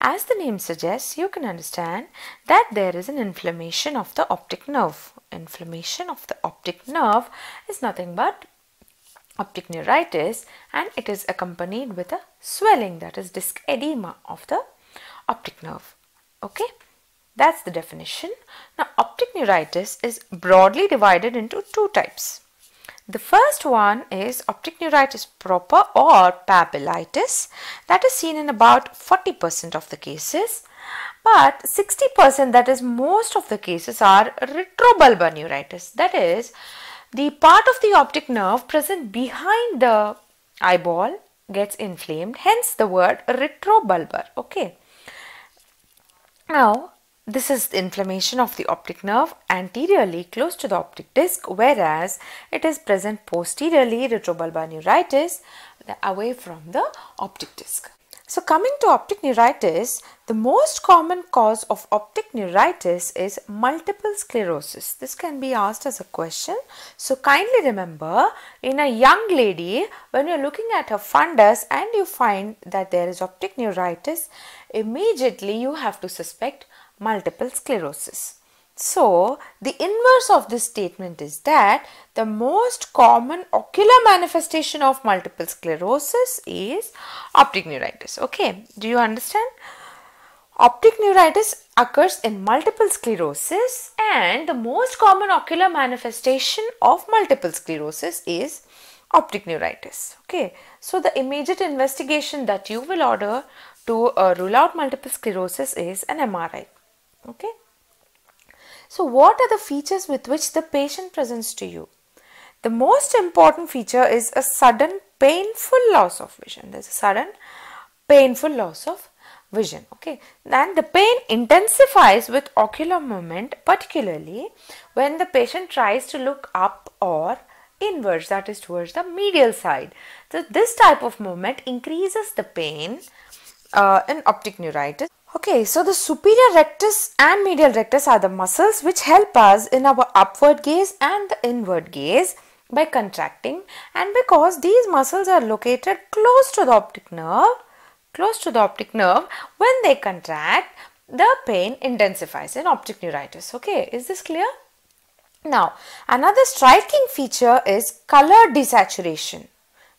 As the name suggests, you can understand that there is an inflammation of the optic nerve. Inflammation of the optic nerve is nothing but optic neuritis and it is accompanied with a swelling that is disc edema of the optic nerve. Okay, that's the definition. Now, optic neuritis is broadly divided into two types. The first one is optic neuritis proper or papillitis. That is seen in about 40% of the cases. But 60% that is most of the cases are retrobulbar neuritis. That is the part of the optic nerve present behind the eyeball gets inflamed hence the word retrobulbar okay? Now this is inflammation of the optic nerve anteriorly close to the optic disc whereas it is present posteriorly retrobulbar neuritis away from the optic disc. So coming to optic neuritis, the most common cause of optic neuritis is multiple sclerosis. This can be asked as a question. So kindly remember in a young lady when you're looking at her fundus and you find that there is optic neuritis, immediately you have to suspect multiple sclerosis. So, the inverse of this statement is that the most common ocular manifestation of multiple sclerosis is optic neuritis. Okay, do you understand? Optic neuritis occurs in multiple sclerosis and the most common ocular manifestation of multiple sclerosis is optic neuritis. Okay, so the immediate investigation that you will order to uh, rule out multiple sclerosis is an MRI okay? So what are the features with which the patient presents to you? The most important feature is a sudden painful loss of vision. There's a sudden painful loss of vision. Okay? And the pain intensifies with ocular movement particularly when the patient tries to look up or inwards that is towards the medial side. So this type of movement increases the pain uh, in optic neuritis Okay, so the superior rectus and medial rectus are the muscles which help us in our upward gaze and the inward gaze by contracting and because these muscles are located close to the optic nerve, close to the optic nerve, when they contract, the pain intensifies in optic neuritis. Okay, is this clear? Now, another striking feature is color desaturation.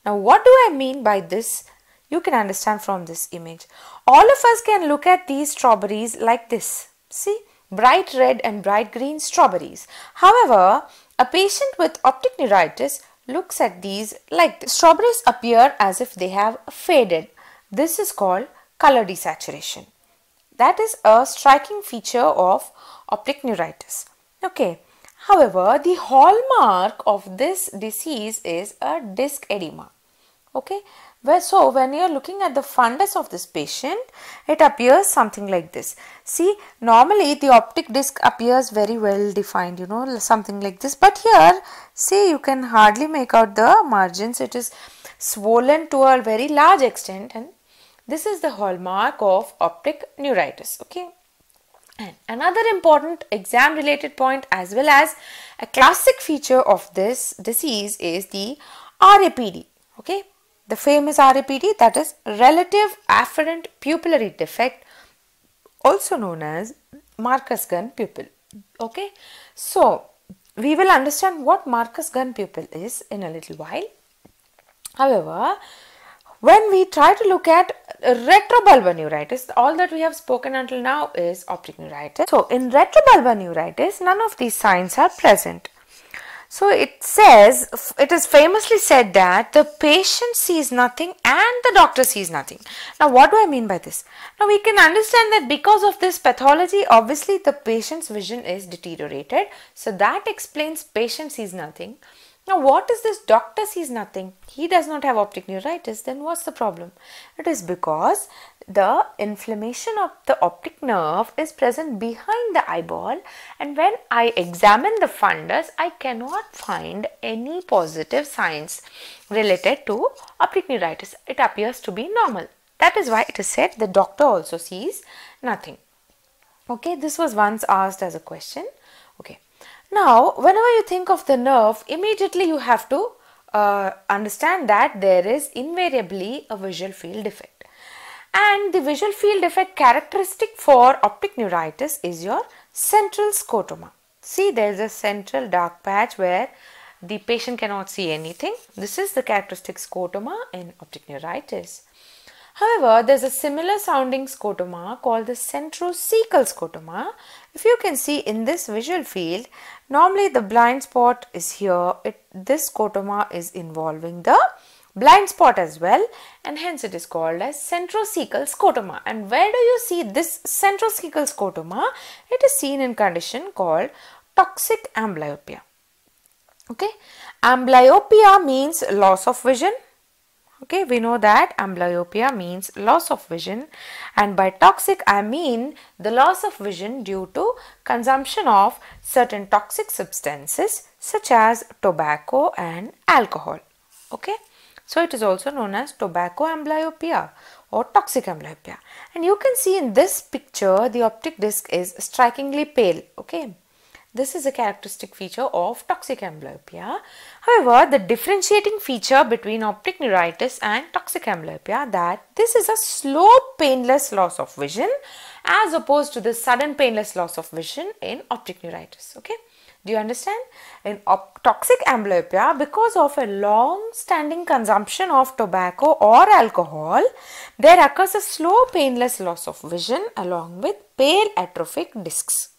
Now, what do I mean by this you can understand from this image. All of us can look at these strawberries like this. See, bright red and bright green strawberries. However, a patient with optic neuritis looks at these like this. Strawberries appear as if they have faded. This is called color desaturation. That is a striking feature of optic neuritis. Okay. However, the hallmark of this disease is a disc edema. Okay. Well, so when you are looking at the fundus of this patient, it appears something like this. See, normally the optic disc appears very well defined, you know, something like this. But here, see, you can hardly make out the margins. It is swollen to a very large extent and this is the hallmark of optic neuritis, okay. And another important exam related point as well as a classic feature of this disease is the RAPD, okay the famous RAPD that is relative afferent pupillary defect also known as Marcus Gunn pupil. Okay. So, we will understand what Marcus Gunn pupil is in a little while. However, when we try to look at retrobulbar neuritis, all that we have spoken until now is optic neuritis. So, in retrobulbar neuritis, none of these signs are present. So it says, it is famously said that the patient sees nothing and the doctor sees nothing. Now what do I mean by this? Now we can understand that because of this pathology, obviously the patient's vision is deteriorated. So that explains patient sees nothing. Now what is this doctor sees nothing? He does not have optic neuritis. Then what's the problem? It is because the inflammation of the optic nerve is present behind the eyeball and when I examine the fundus I cannot find any positive signs related to optic neuritis. It appears to be normal. That is why it is said the doctor also sees nothing. Okay, this was once asked as a question. Now, whenever you think of the nerve, immediately you have to uh, understand that there is invariably a visual field defect. And the visual field defect characteristic for optic neuritis is your central scotoma. See there is a central dark patch where the patient cannot see anything. This is the characteristic scotoma in optic neuritis. However, there's a similar sounding scotoma called the centrocecal scotoma. If you can see in this visual field, normally the blind spot is here. It, this scotoma is involving the blind spot as well and hence it is called as centrocecal scotoma. And where do you see this centrocecal scotoma? It is seen in condition called toxic amblyopia. Okay, amblyopia means loss of vision Okay, we know that amblyopia means loss of vision and by toxic I mean the loss of vision due to consumption of certain toxic substances such as tobacco and alcohol. Okay, so it is also known as tobacco amblyopia or toxic amblyopia and you can see in this picture the optic disc is strikingly pale. Okay, this is a characteristic feature of toxic amblyopia. However, the differentiating feature between optic neuritis and toxic amblyopia that this is a slow painless loss of vision as opposed to the sudden painless loss of vision in optic neuritis. Okay. Do you understand? In toxic amblyopia, because of a long standing consumption of tobacco or alcohol, there occurs a slow painless loss of vision along with pale atrophic discs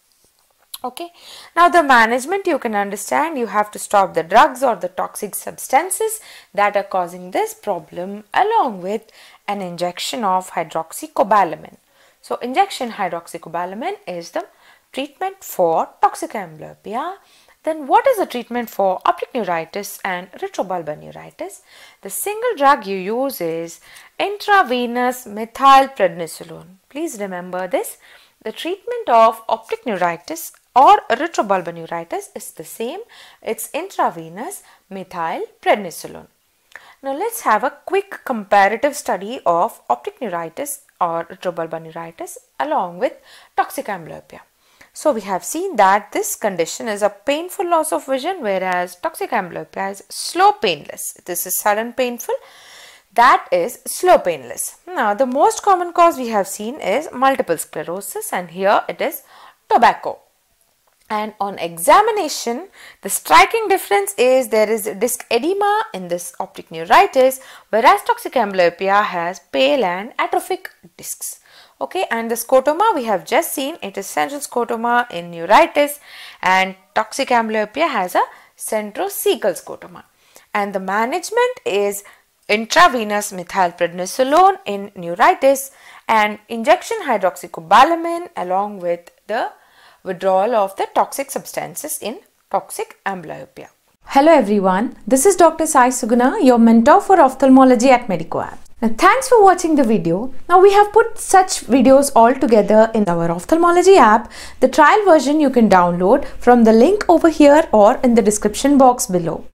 okay now the management you can understand you have to stop the drugs or the toxic substances that are causing this problem along with an injection of hydroxycobalamin so injection hydroxycobalamin is the treatment for toxic amblyopia then what is the treatment for optic neuritis and retrobulbar neuritis? The single drug you use is intravenous methylprednisolone. Please remember this. The treatment of optic neuritis or retrobulbar neuritis is the same. It's intravenous methylprednisolone. Now let's have a quick comparative study of optic neuritis or retrobulbar neuritis along with toxic amblyopia. So we have seen that this condition is a painful loss of vision whereas toxic amblyopia is slow painless. This is sudden painful that is slow painless. Now the most common cause we have seen is multiple sclerosis and here it is tobacco and on examination the striking difference is there is disc edema in this optic neuritis whereas toxic amblyopia has pale and atrophic discs. Okay and the scotoma we have just seen it is central scotoma in neuritis and toxic amblyopia has a centrocecal scotoma. And the management is intravenous methylprednisolone in neuritis and injection hydroxycobalamin along with the withdrawal of the toxic substances in toxic amblyopia. Hello everyone, this is Dr. Sai Suguna, your mentor for ophthalmology at MedicoApp. Now, thanks for watching the video. Now we have put such videos all together in our ophthalmology app. The trial version you can download from the link over here or in the description box below.